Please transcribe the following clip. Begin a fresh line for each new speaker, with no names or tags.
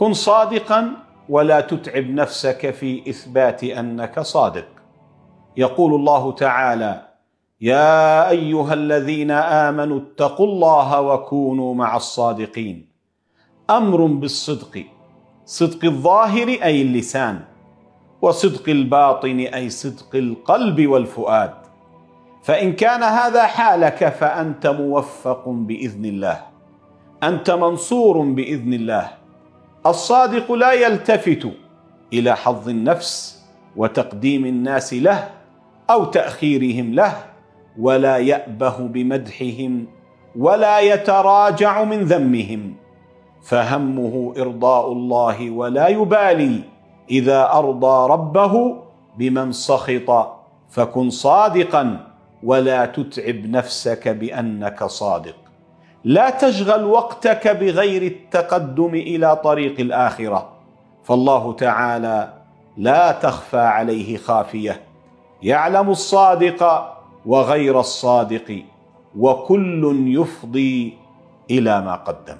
كن صادقا ولا تتعب نفسك في إثبات أنك صادق. يقول الله تعالى يا أيها الذين آمنوا اتقوا الله وكونوا مع الصادقين. أمر بالصدق صدق الظاهر أي اللسان وصدق الباطن أي صدق القلب والفؤاد. فإن كان هذا حالك فأنت موفق بإذن الله أنت منصور بإذن الله. الصادق لا يلتفت إلى حظ النفس وتقديم الناس له أو تأخيرهم له ولا يأبه بمدحهم ولا يتراجع من ذمهم. فهمه إرضاء الله ولا يبالي إذا أرضى ربه بمن سخط. فكن صادقا ولا تتعب نفسك بأنك صادق. لا تشغل وقتك بغير التقدم إلى طريق الآخرة. فالله تعالى لا تخفى عليه خافية. يعلم الصادق وغير الصادق وكل يفضي إلى ما قدم.